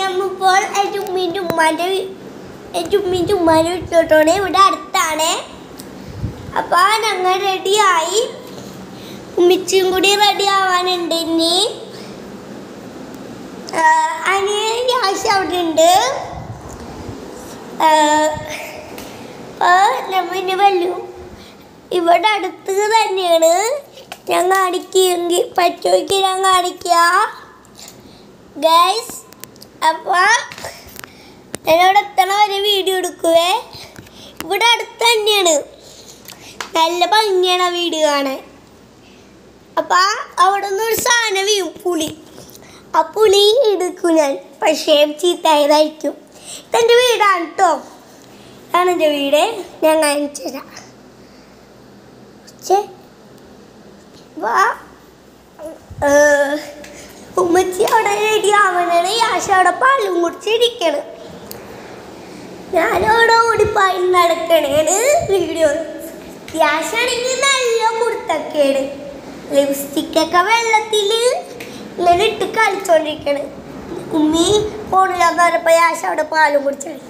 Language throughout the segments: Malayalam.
നമ്മിപ്പോൾ എന്റെ ഉമ്മീന്റെ ഉമ്മാന്റെ എന്റെ ഉമ്മീന്റെ ഉമ്മാന്റെ ഇവിടെ അടുത്താണ്. അപ്പോൾ ഞങ്ങൾ റെഡിയായി ഉമ്മിച്ചും കൂടി റെഡി ആവാനുണ്ട് ഇനി. അനിയൻ ഗ്യാസ് അവിടെ ഉണ്ട് നമ്മൾ ഇനി വല്ലു ഇവിടെ അടുത്ത് തന്നെയാണ്. ഞാൻ കാണിക്കുകയെങ്കിൽ പറ്റുമെങ്കിൽ ഞാൻ കാണിക്കുക ഗൈസ് അപ്പോൾ എന്നോട് എത്തണ വരെ വീഡിയോ എടുക്കുവേ? ഇവിടെ അടുത്ത് തന്നെയാണ്. നല്ല ഭംഗിയാണ് ആ വീഡിയോ കാണാൻ. അപ്പോൾ അവിടെ നിന്ന് ഒരു സാധനം വീഴും പുളി. ആ പുളി എടുക്കും ഞാൻ പക്ഷേ ചീത്തായതായിരിക്കും ഇതെന്റെ വീടാണ് കേട്ടോ ഇതാണ് എന്റെ വീട്. ഞാൻ കാണിച്ചു തരാം. ഛെ. ഉമ്മച്ചി അവിടെ റെഡി ആവണേ യാശ അവിടെ പാലും കുടിച്ചിരിക്കണ്. ഞാനവിടെ ഓടിപ്പായി നടക്കണേണ്. വീഡിയോ. യാശാണെങ്കിൽ നല്ല കുർത്തക്കേട് ലിപ്സ്റ്റിക്കൊക്കെ വെള്ളത്തിൽ ഇങ്ങനെ ഇട്ട് കളിച്ചോണ്ടിരിക്കണ്. ഉമ്മി ഫോണിലാന്ന് പറഞ്ഞപ്പോ യാശ അവിടെ പാലും കുടിച്ചാണ്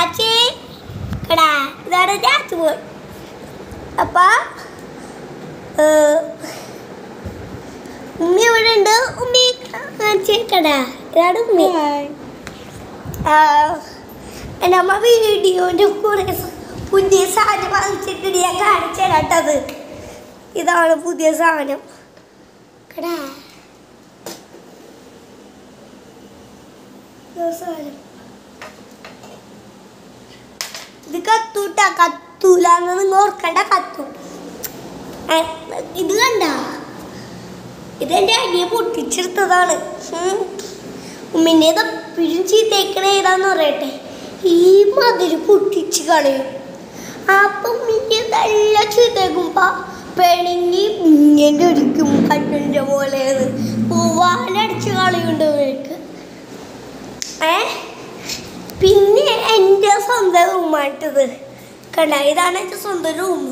ആച്ചേ കടാ ഇതാണ് രാത്രി പോയി? അപ്പ ഉമ്മി ഇവിടെ ഉണ്ട്. ഉമ്മി ആച്ചേ കടാ ഇതാണ് ഉമ്മി? എന്റെ അമ്മ വീഡിയോന്റെ കുറെ പുതിയ സാധനം വാങ്ങിച്ചിട്ട് ഞാൻ കാണിച്ചു തരാട്ടത് ഇതാണ് പുതിയ സാധനം. കടാ ഇതാ സാധനം. ഇത് കത്തൂട്ടാ. കത്തൂലെന്ന് നിങ്ങൾ ഓർക്കണ്ട കത്തു. ഇത് കണ്ട? ഇതെന്റെ അനിയ പൊട്ടിച്ചെടുത്തതാണ് ഉം. ഉമ്മിനെ തപ്പിഴും ചീത്തേക്കണ ഏതാന്ന് പറയട്ടെ ഈ മതിൽ പൊട്ടിച്ച് കളയും. അപ്പൊ ഉമ്മിനെ നല്ല ചീത്തേക്കുമ്പോ പെണങ്ങി ഇങ്ങനെ ഒരിക്കും കണ്ണിന്റെ പോലെ പൂവാലടിച്ച് കളയുണ്ട് ഇവർക്ക് ഏ? പിന്നെ എന്റെ സ്വന്തം റൂമായിട്ടത് കണ്ട ഇതാണ് എന്റെ സ്വന്തം റൂം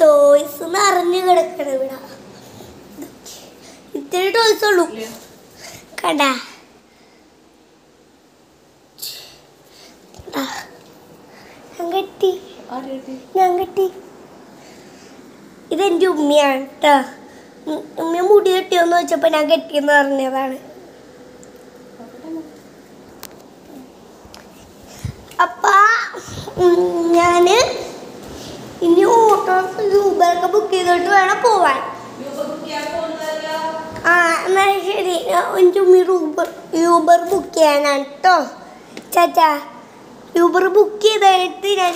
ടോയ്സ് നിറഞ്ഞു കിടക്കണ ഇവിടെ ഇത്തിരി ടോയ്സുള്ളൂ കടാ കെട്ടി ഞാൻ കെട്ടി ഇതെന്റെ ഉമ്മയാണ് കേട്ടോ ഉമ്മ മുടി കെട്ടിയോന്ന് വെച്ചപ്പോൾ ഞാൻ കെട്ടിയെന്ന് പറഞ്ഞതാണ്. അപ്പ ഞാൻ ഇനി ഓട്ടോ യൂബറൊക്കെ ബുക്ക് ചെയ്തിട്ട് വേണം പോവാൻ. ആ എന്നാ ശരി. എന്റെ ഉമ്മി യൂബർ യൂബർ ബുക്ക് ചെയ്യാനാണ് കേട്ടോ ചാച്ചാ യൂബർ ബുക്ക് ചെയ്തിട്ട് ഞാൻ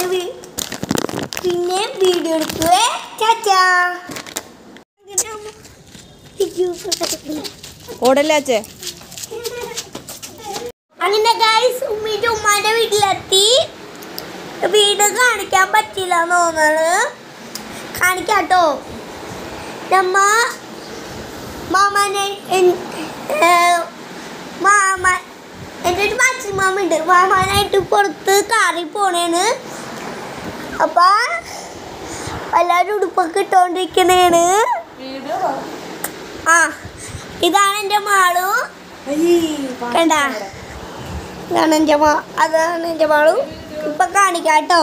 പിന്നെ വീഡിയോ എടുക്കുവേ. ചാച്ചാ. ഓടല്ലാച്ചേ അങ്ങനെ ഗൈസ് ഉമ്മീന്റെ ഉമ്മാന്റെ വീട്ടിലെത്തി. വീട് കാണിക്കാൻ പറ്റില്ല എന്ന് തോന്നുന്നത് കാണിക്കാട്ടോ. നമ്മ മാമനെ മാമ എന്റെ ഒരു മാച്ചിമാമ ഉണ്ട്. മാമാനായിട്ട് പുറത്ത് കാറി പോണേണ്. അപ്പൊ എല്ലാവരും ഉടുപ്പൊക്കെ ഇട്ടോണ്ടിരിക്കണേണ്. ആ ഇതാണ് എന്റെ മാളു. കണ്ട? ഇതാണ് എന്റെ മാ അതാണ് എന്റെ മാളു. ഇപ്പൊ കാണിക്കാട്ടോ.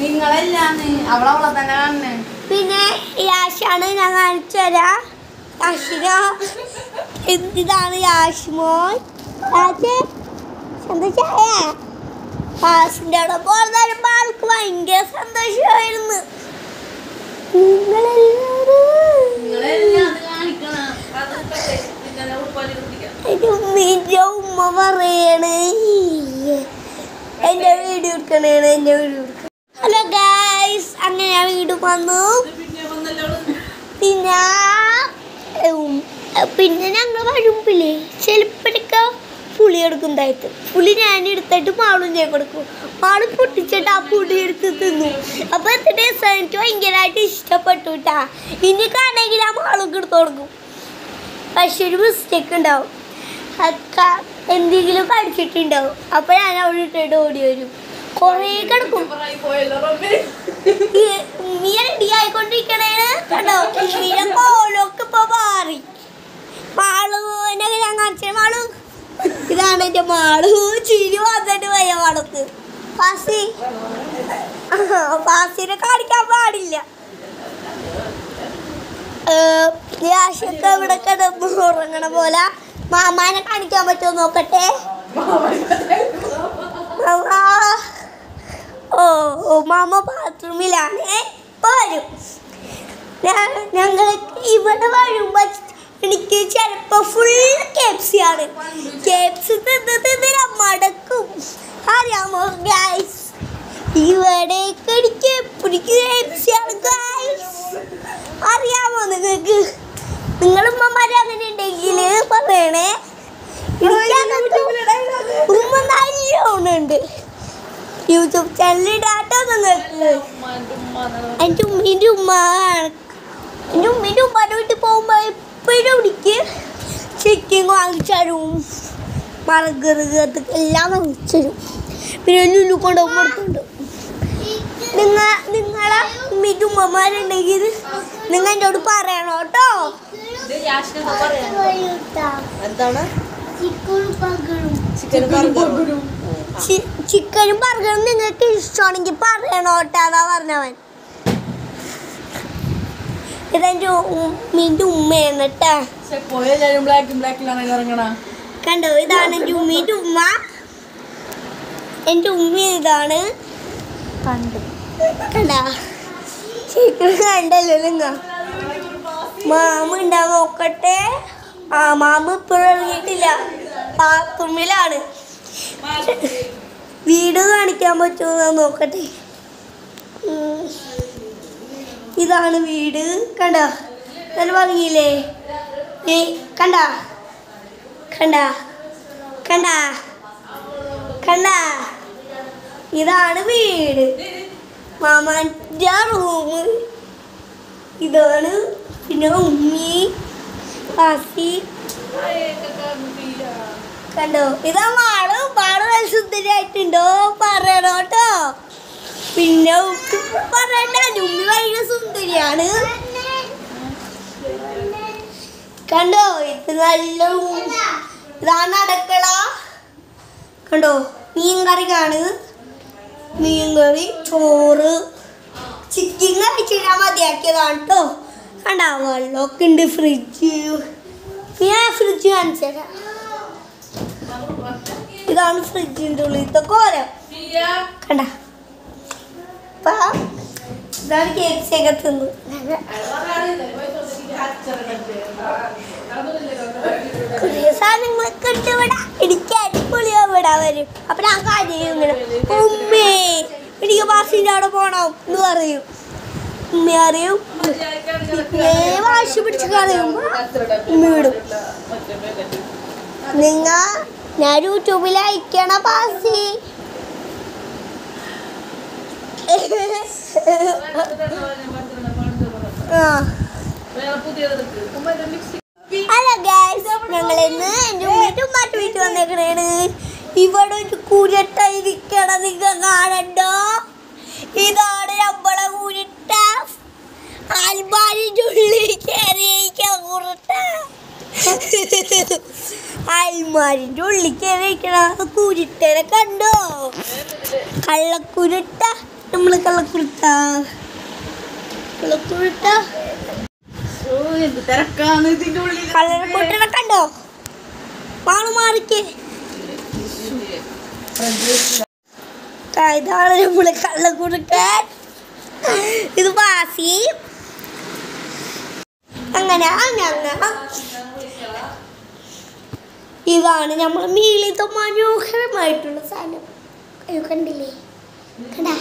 നിങ്ങളെല്ലാം അവളെ അവളവളെ തന്നെ കാണണേ പിന്നെ യാഷാണ് ഞാൻ കാണിച്ചു തരാം. യാഷിന ഇത് ഇതാണ് യാഷിമോൻ യാഷേ സന്തോഷായ? പാസിന്റെ അവിടെ പോകുന്നപ്പോൾ ആൾക്ക് ഭയങ്കര സന്തോഷമായിരുന്നു. നിങ്ങളെല്ലാവരും. ഉമ്മ പറയണേ. എന്റെ വീഡിയോ എടുക്കണേണ് എന്റെ വീഡിയോ അങ്ങനെ വീട് വന്നു. പിന്നെ പിന്നെ ഞങ്ങൾ വരുമ്പില്ലേ ചിലപ്പോഴൊക്കെ പുളി എടുക്കും എടുക്കുന്നതായിട്ട് പുളി ഞാൻ എടുത്തിട്ട് മാളും ഞാൻ കൊടുക്കും. മാൾ പൊട്ടിച്ചിട്ട് ആ പുളി എടുത്ത് തിന്നു. അപ്പൊ എന്നിട്ട് എനിക്ക് ഭയങ്കരമായിട്ട് ഇഷ്ടപ്പെട്ടു കേട്ടാ ഇനി കാണെങ്കിൽ ആ മാളും എടുത്തു കൊടുക്കും. പക്ഷെ ഒരു മിസ്റ്റേക്ക് ഉണ്ടാവും. അക്ക എന്തെങ്കിലും കടിച്ചിട്ടുണ്ടാവും അപ്പൊ ഞാൻ അവിടെ ഇട്ടിട്ട് ഓടി വരും. കൊറേ കിടക്കും. ഈ ഡി ആയിക്കൊണ്ടിരിക്കണേന് കണ്ടോ? ഉമ്മിയുടെ കോലൊക്കെ ഇപ്പൊ മാറി. മാളുവിനെ ഞാൻ കാണിച്ച എന്റെ മാളു. ചിരി വന്നിട്ട് വയ്യ വളക്ക് ഫാസി. ഫാസിനെ കാണിക്കാൻ പാടില്ല. ഇവിടെ കിടന്ന് ഉറങ്ങണ പോലെ മാമാനെ കാണിക്കാൻ പറ്റുമോ നോക്കട്ടെ? മാമ. ഓ ഓ മാമ ബാത്റൂമിലാണ്. വരും ഞങ്ങൾ ഇവിടെ വരുമ്പോ എനിക്ക് ചിലപ്പോ ഫുൾ കേപ്സി ആണ്. കേപ്സി തിന്ന് തിന്ന് ഞാൻ മടക്കും. അറിയാമോ ഗൈസ് ഇവിടെ എനിക്ക് എപ്പോഴും കേപ്സി ആണ് ഗൈസ് അറിയാമോ നിങ്ങൾക്ക് നിങ്ങളുമ്മമാര് അങ്ങനെ ഉണ്ടെങ്കിൽ പറയണേ. ഉമ്മ നല്ലോണുണ്ട് യൂട്യൂബ് ചാനലിൽ ഡാറ്റ നിങ്ങൾക്ക്. എന്റെ ഉമ്മീന്റെ ഉമ്മ എന്റെ ഉമ്മീന്റെ ഉമ്മാന്റെ വീട്ടിൽ പോകുമ്പോൾ എപ്പോഴും എനിക്ക് ചിക്കൻ വാങ്ങിച്ചാലും മറകറുക എല്ലാം വാങ്ങിച്ചാലും പിന്നെ ലുലു കൊണ്ടുപോകുമ്പോൾ കൊടുത്തുണ്ട് നിങ്ങ നിങ്ങളെ ഉമ്മീന്റെ ഉമ്മമാരുണ്ടെങ്കിൽ നിങ്ങൾ എന്നോട് പറയണം കേട്ടോ. എന്താണ്? ചിക്കനും ബർഗറും. നിങ്ങൾക്ക് ഇഷ്ടമാണെങ്കിൽ പറയണം കേട്ടോ അതാ പറഞ്ഞവൻ. ഇതെന്റെ ഉമ്മീന്റെ ഉമ്മയാണ് കേട്ടാ കണ്ടോ ഇതാണ് എന്റെ ഉമ്മീന്റെ ഉമ്മ. എന്റെ ഉമ്മ ഇതാണ്. കണ്ടോ. കണ്ട? ശരിക്കും കണ്ടല്ലോ നിങ്ങൾ? മാമ ഉണ്ടാ നോക്കട്ടെ. ആ മാമ ഇപ്പോഴും ഇറങ്ങിയിട്ടില്ല. ബാത്റൂമിലാണ് വീട് കാണിക്കാൻ പറ്റുമോ നോക്കട്ടെ. ഇതാണ് വീട്. കണ്ട? നല്ല ഭംഗിയില്ലേ? ഏ കണ്ട? കണ്ട? കണ്ട? കണ്ട? ഇതാണ് വീട്. മാമാന്റെ റൂം ഇതാണ് പിന്നെ ഉമ്മി പാസി കണ്ടോ? ഇതാ മാൾ നല്ല സുന്ദരിയായിട്ടുണ്ടോ. പറയണോട്ടോ പിന്നെ പറയണ്ട. ഭയങ്കര സുന്ദരിയാണ്. കണ്ടോ? ഇത് നല്ല ഇതാ ഇതാണ് അടക്കള. കണ്ടോ? മീൻ കറിക്കാണ് മീൻ കറി ചോറ്. ചിക്കൻ കഴിച്ചിട്ട് മതിയാക്കിയതാണ് കേട്ടോ കണ്ടാ വെള്ളമൊക്കെ ഉണ്ട് ഫ്രിഡ്ജ് ഞാൻ ഫ്രിഡ്ജ് കാണിച്ചു തരാം. ഇതാണ് ഫ്രിഡ്ജിന്റെ ഉള്ളിൽ. ഇതൊക്കെ ഓരോ. കണ്ട. ഇതാണ് കേക്ക് ഒക്കെ തിന്നു. പുതിയ സാധനങ്ങളൊക്കെ ഉണ്ട് ഇവിടെ എനിക്ക് അടിപൊളിയാ ഇവിടെ വരും. അപ്പൊ ഞാൻ കാര്യം ഉമ്മേ എനിക്ക് ബസ്സിന്റെ അവിടെ പോണം എന്ന് പറയും. ഉമ്മ അറിയും വാശി നിങ്ങ ഞാൻ യൂട്യൂബിൽ അയക്കണ പാസി. ഹലോ ഗൈസ് ഞങ്ങൾ ഇന്ന് വീട്ടിൽ വന്നേക്കണേണ്. ഇവിടെ ഒരു കുരട്ട ഇരിക്കണ നിങ്ങൾ കാണണ്ടോ? ഇതാണ് അൽമാരിന്റെ ഉള്ളിൽ അൽമാരിന്റെ കയറിയിരിക്കണ കുരുട്ടനെ കണ്ടോ? കള്ളക്കുരുട്ട നമ്മൾ കള്ളക്കുരുട്ട കള്ളക്കുരുട്ട കള്ളക്കുരുട്ടനെ കണ്ടോ? മാണു മാറിക്കേ. ഇതാണ് നമ്മൾ കള്ളക്കുരുട്ടൻ ഇത് വാസി. ഇതാണ് നമ്മൾ മീളിത മനോഹരമായിട്ടുള്ള സാധനം. കണ്ടില്ലേ? കണ്ടാ?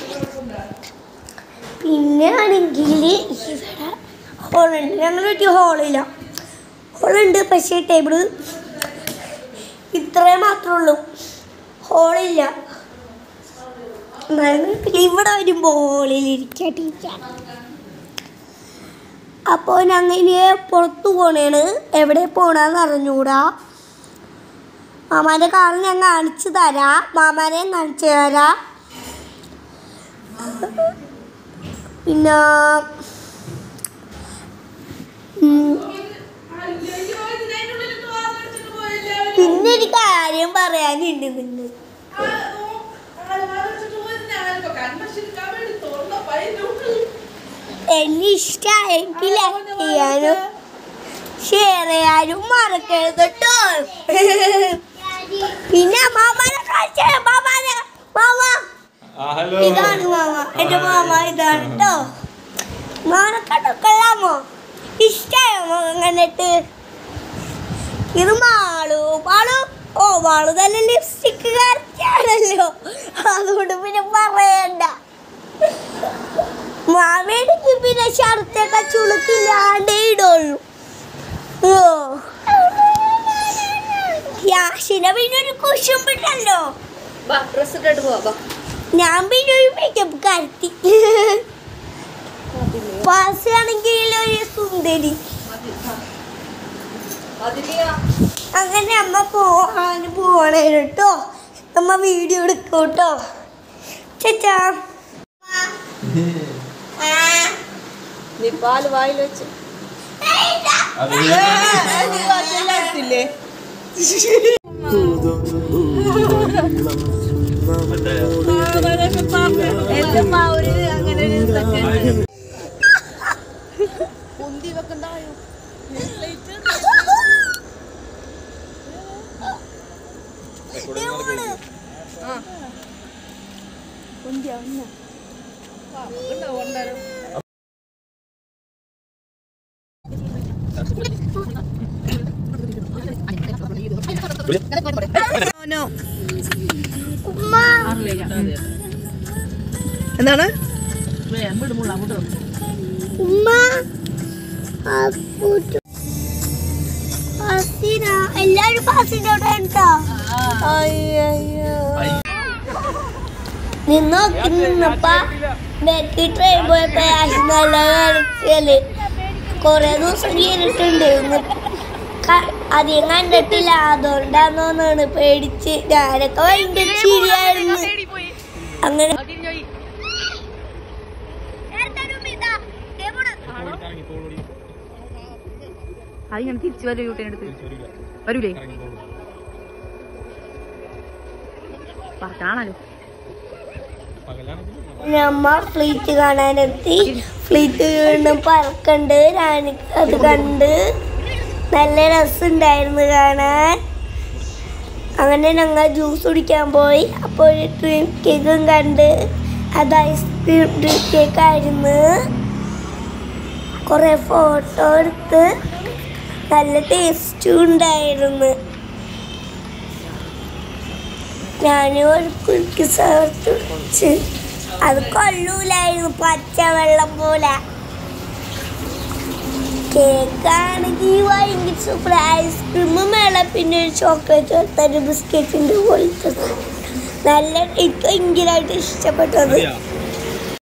പിന്നെ ആണെങ്കിൽ ഇവിടെ ഹോളുണ്ട് ഞങ്ങളുടെ വീട്ടിൽ ഹോളില്ല ഹോളുണ്ട് പക്ഷേ ടേബിൾ ഇത്രേ മാത്രമേ ഉള്ളൂ. ഹോളില്ല എന്നാലും ഇവിടെ വരുമ്പോൾ ഹോളിലിരിക്കാൻ ടീച്ചർ അപ്പോൾ ഞങ്ങൾ പുറത്തു പോണേണ് എവിടെ പോണെന്ന് അറിഞ്ഞൂടാ മാമാന്റെ കാറ് ഞാൻ കാണിച്ചു തരാം മാമാനെ കാണിച്ചു തരാം പിന്നെ പിന്നെ ഒരു കാര്യം പറയാനുണ്ട് നിങ്ങൾ എന്നെ ഇഷ്ടമായെങ്കിൽ ലൈക്ക് ചെയ്യാനും ഷെയർ ചെയ്യാനും മറക്കരുത് കേട്ടോ പിന്നെ മാമാനെ കാണിച്ചേ മാമാനെ മാമ. ഇതാണ് മാമ. എന്റെ മാമ ഇതാണ് കേട്ടോ മാമനെ കണ്ടോ കൊള്ളാമോ ഇഷ്ടായോ മുഖം കണ്ടിട്ട്? ഇത് മാളു മാളു. ഓ മാളു തന്നെ ലിപ്സ്റ്റിക് കാരനാണല്ലോ അതുകൊണ്ട് പിന്നെ പറയണ്ട. മാമേടിക്ക് പിന്നെ ഷർട്ടൊക്കെ ചുളുക്കില്ലാണ്ടേ ഇടുള്ളൂ. ഓ. യാഷിനെ പിന്നെ ഒരു കുശുമ്പിട്ടല്ലോ. ഞാൻ പിന്നെ ഒരു മേക്കപ്പ് കാരത്തി പാസ്സാണെങ്കിൽ ഒരു സുന്ദരി. അങ്ങനെ അമ്മ പോവാൻ പോണേ കേട്ടോ. അമ്മ വീഡിയോ എടുക്കൂട്ടോ കേട്ടോ. ചേച്ചാ. നീ പാൽ വായിൽ വെച്ച്. സെക്കൻഡ് പൊന്തി വെക്കണ്ടായോ ഉമ്മ എന്താണ്? ഉമ്മ എല്ലാരും പാസിന്റെ അവിടെ ഉണ്ടോ അയ്യോ നിന്ന് നോക്കി നിന്നപ്പ ബാക്കി ട്രെയിൻ പോയപ്പോ നല്ല കളിച്ചൽ കൊറേ ദിവസം കേറിട്ടുണ്ട് എന്നിട്ട് ക- അധികം കണ്ടിട്ടില്ല അതുകൊണ്ടാന്നോന്നാണ് പേടിച്ച് ഞാനൊക്കെ ഭയങ്കര ശരിയായിരുന്നു അങ്ങനെ അത് ഞാൻ തിരിച്ചു വരും യൂട്ടേൺ എടുത്ത്. വരൂലേ? പറഞ്ഞാണല്ലോ നമ്മ ഫ്ലീറ്റ് കാണാനെത്തി. ഫ്ലീറ്റ് വീണ്ടും പറക്കണ്ട്. രാണിക്ക് അത് കണ്ട്. നല്ല രസമുണ്ടായിരുന്നു കാണാൻ. അങ്ങനെ ഞങ്ങൾ ജ്യൂസ് കുടിക്കാൻ പോയി. അപ്പോൾ ഒരു ഡ്രീം കേക്കും കണ്ട്. അത് ഐസ്ക്രീം ഡ്രീം കേക്കായിരുന്നു കുറേ ഫോട്ടോ എടുത്ത്. നല്ല ടേസ്റ്റും ഉണ്ടായിരുന്നു. ഞാനും ഒരു കുലുക്കി ചേർത്ത് വെച്ച്. അത് കൊള്ളൂലായിരുന്നു പച്ചവെള്ളം പോലെ. കേക്കാണെങ്കിൽ ഭയങ്കര സൂപ്പർ ഐസ്ക്രീം വേണം. പിന്നെ ഒരു ചോക്ലേറ്റ് ഒരു ബിസ്ക്കറ്റിന്റെ പോലത്തെ. നല്ല എനിക്ക് ഭയങ്കരമായിട്ട് ഇഷ്ടപ്പെട്ടത്.